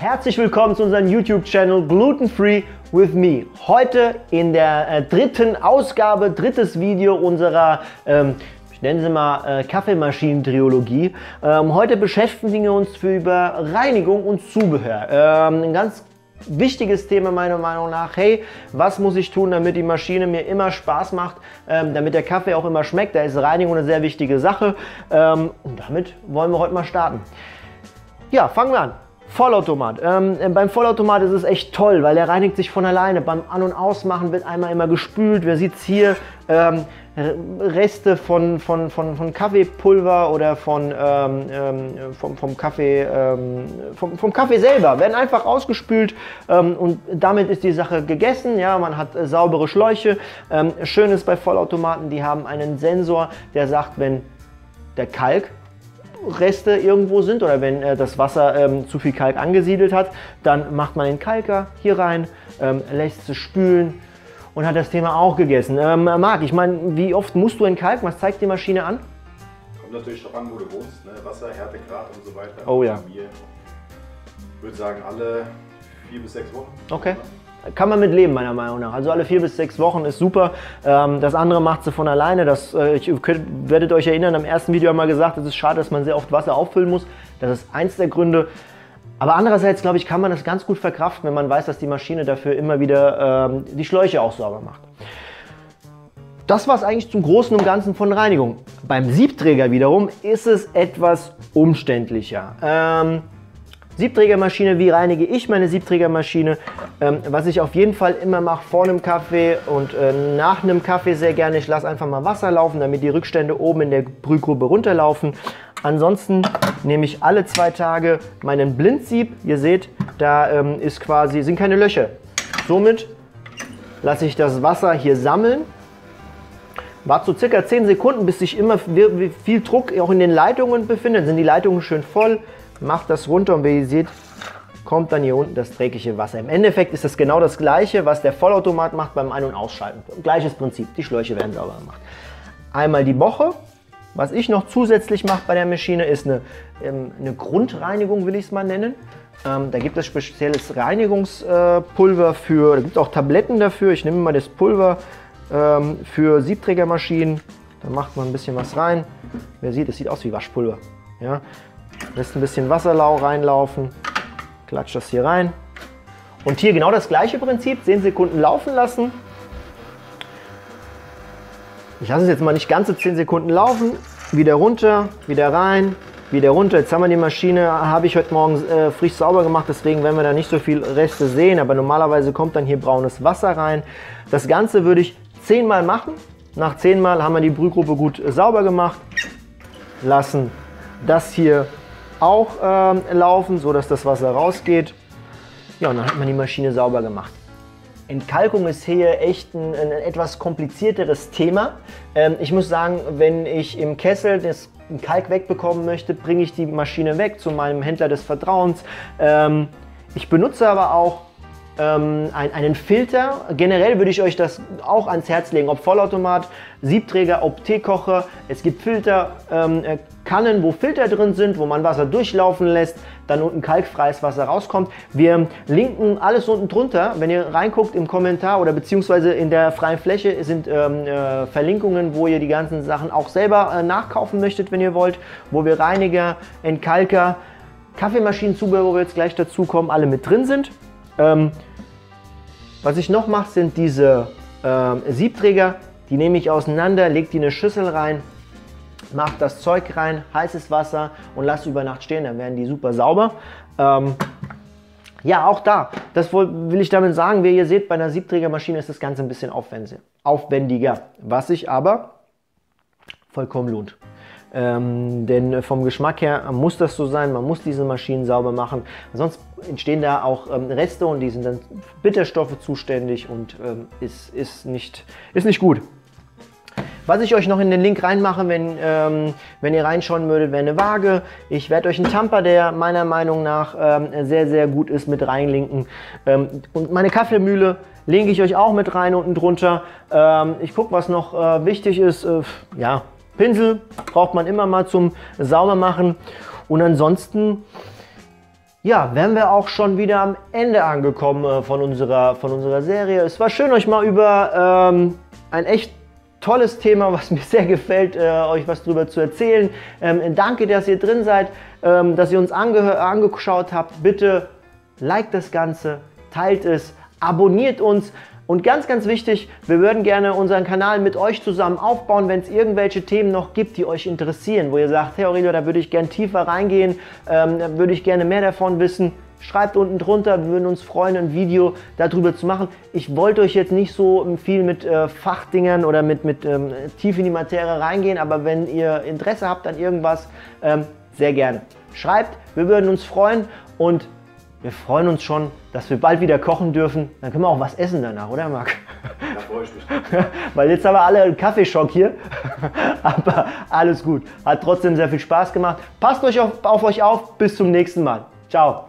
Herzlich willkommen zu unserem YouTube-Channel Gluten Free with Me. Heute in der äh, dritten Ausgabe, drittes Video unserer, ähm, ich nenne sie mal äh, Kaffeemaschinen-Triologie. Ähm, heute beschäftigen wir uns über Reinigung und Zubehör. Ähm, ein ganz wichtiges Thema meiner Meinung nach. Hey, was muss ich tun, damit die Maschine mir immer Spaß macht, ähm, damit der Kaffee auch immer schmeckt? Da ist Reinigung eine sehr wichtige Sache. Ähm, und damit wollen wir heute mal starten. Ja, fangen wir an. Vollautomat. Ähm, äh, beim Vollautomat ist es echt toll, weil der reinigt sich von alleine. Beim An- und Ausmachen wird einmal immer gespült. Wer sieht es hier? Ähm, Reste von, von, von, von Kaffeepulver oder von, ähm, ähm, vom, vom, Kaffee, ähm, vom, vom Kaffee selber werden einfach ausgespült ähm, und damit ist die Sache gegessen. Ja, man hat äh, saubere Schläuche. Schön ist bei Vollautomaten, die haben einen Sensor, der sagt, wenn der Kalk Reste irgendwo sind oder wenn äh, das Wasser ähm, zu viel Kalk angesiedelt hat, dann macht man den Kalker hier rein, ähm, lässt es spülen und hat das Thema auch gegessen. Ähm, Marc, ich meine, wie oft musst du entkalken? Was zeigt die Maschine an? Kommt natürlich darauf an, wo du wohnst, ne? Wasser, Härtegrad und so weiter. Oh ja. Ich würde sagen, alle vier bis sechs Wochen. Okay. Kann man mit leben, meiner Meinung nach. Also alle vier bis sechs Wochen ist super. Ähm, das andere macht sie von alleine. Das, äh, ich könnt, werdet euch erinnern, am ersten Video einmal gesagt, es ist schade, dass man sehr oft Wasser auffüllen muss. Das ist eins der Gründe. Aber andererseits, glaube ich, kann man das ganz gut verkraften, wenn man weiß, dass die Maschine dafür immer wieder ähm, die Schläuche auch sauber macht. Das war es eigentlich zum Großen und Ganzen von Reinigung. Beim Siebträger wiederum ist es etwas umständlicher. Ähm, Siebträgermaschine, wie reinige ich meine Siebträgermaschine? Ähm, was ich auf jeden Fall immer mache vor einem Kaffee und äh, nach einem Kaffee sehr gerne, ich lasse einfach mal Wasser laufen, damit die Rückstände oben in der Brühgrube runterlaufen. Ansonsten nehme ich alle zwei Tage meinen Blindsieb. Ihr seht, da ähm, ist quasi, sind keine Löcher. Somit lasse ich das Wasser hier sammeln. Warte so circa 10 Sekunden, bis sich immer viel Druck auch in den Leitungen befindet. Sind die Leitungen schön voll macht das runter und wie ihr seht, kommt dann hier unten das dreckige Wasser. Im Endeffekt ist das genau das gleiche, was der Vollautomat macht beim Ein- und Ausschalten. Gleiches Prinzip, die Schläuche werden sauber gemacht. Einmal die Woche. Was ich noch zusätzlich mache bei der Maschine ist eine, ähm, eine Grundreinigung, will ich es mal nennen. Ähm, da gibt es spezielles Reinigungspulver für, da gibt es auch Tabletten dafür. Ich nehme mal das Pulver ähm, für Siebträgermaschinen. Da macht man ein bisschen was rein. Wer sieht, es sieht aus wie Waschpulver. Ja? Lässt ein bisschen Wasserlau reinlaufen, klatscht das hier rein. Und hier genau das gleiche Prinzip, 10 Sekunden laufen lassen. Ich lasse es jetzt mal nicht ganze 10 Sekunden laufen, wieder runter, wieder rein, wieder runter. Jetzt haben wir die Maschine, habe ich heute Morgen äh, frisch sauber gemacht, deswegen werden wir da nicht so viel Reste sehen, aber normalerweise kommt dann hier braunes Wasser rein. Das Ganze würde ich 10 Mal machen. Nach 10 Mal haben wir die Brühgruppe gut sauber gemacht. Lassen das hier auch ähm, laufen, so dass das Wasser rausgeht. Ja, und dann hat man die Maschine sauber gemacht. Entkalkung ist hier echt ein, ein etwas komplizierteres Thema. Ähm, ich muss sagen, wenn ich im Kessel das Kalk wegbekommen möchte, bringe ich die Maschine weg zu meinem Händler des Vertrauens. Ähm, ich benutze aber auch ähm, ein, einen Filter. Generell würde ich euch das auch ans Herz legen, ob Vollautomat, Siebträger, ob Teekocher. Es gibt Filter, ähm, äh, wo Filter drin sind, wo man Wasser durchlaufen lässt, dann unten kalkfreies Wasser rauskommt. Wir linken alles unten drunter. Wenn ihr reinguckt im Kommentar oder beziehungsweise in der freien Fläche sind ähm, äh, Verlinkungen, wo ihr die ganzen Sachen auch selber äh, nachkaufen möchtet, wenn ihr wollt, wo wir Reiniger, Entkalker, Kaffeemaschinenzubehör, wo wir jetzt gleich dazu kommen, alle mit drin sind. Ähm, was ich noch mache, sind diese ähm, Siebträger. Die nehme ich auseinander, lege die in eine Schüssel rein, mache das Zeug rein, heißes Wasser und lasse über Nacht stehen. Dann werden die super sauber. Ähm, ja, auch da, das will ich damit sagen, wie ihr seht, bei einer Siebträgermaschine ist das Ganze ein bisschen aufwendiger, was sich aber vollkommen lohnt. Ähm, denn vom Geschmack her muss das so sein, man muss diese Maschinen sauber machen. Sonst entstehen da auch ähm, Reste und die sind dann Bitterstoffe zuständig und ähm, ist, ist, nicht, ist nicht gut. Was ich euch noch in den Link reinmache, wenn, ähm, wenn ihr reinschauen würdet, wäre eine Waage. Ich werde euch einen Tamper, der meiner Meinung nach ähm, sehr, sehr gut ist, mit reinlinken. Ähm, und meine Kaffeemühle linke ich euch auch mit rein unten drunter. Ähm, ich gucke, was noch äh, wichtig ist. Äh, ja, Pinsel braucht man immer mal zum Saubermachen. Und ansonsten ja, wären wir auch schon wieder am Ende angekommen äh, von, unserer, von unserer Serie. Es war schön, euch mal über ähm, ein echt tolles Thema, was mir sehr gefällt, äh, euch was darüber zu erzählen. Ähm, danke, dass ihr drin seid, ähm, dass ihr uns angeschaut habt. Bitte liked das Ganze, teilt es, abonniert uns. Und ganz, ganz wichtig, wir würden gerne unseren Kanal mit euch zusammen aufbauen, wenn es irgendwelche Themen noch gibt, die euch interessieren, wo ihr sagt, hey Aurelio, da würde ich gerne tiefer reingehen, ähm, da würde ich gerne mehr davon wissen. Schreibt unten drunter, wir würden uns freuen, ein Video darüber zu machen. Ich wollte euch jetzt nicht so viel mit äh, Fachdingern oder mit, mit ähm, tief in die Materie reingehen, aber wenn ihr Interesse habt an irgendwas, ähm, sehr gerne. Schreibt, wir würden uns freuen und wir freuen uns schon, dass wir bald wieder kochen dürfen. Dann können wir auch was essen danach, oder Marc? Da freue ich mich. Weil jetzt haben wir alle einen Kaffeeschock hier. Aber alles gut. Hat trotzdem sehr viel Spaß gemacht. Passt euch auf, auf euch auf. Bis zum nächsten Mal. Ciao.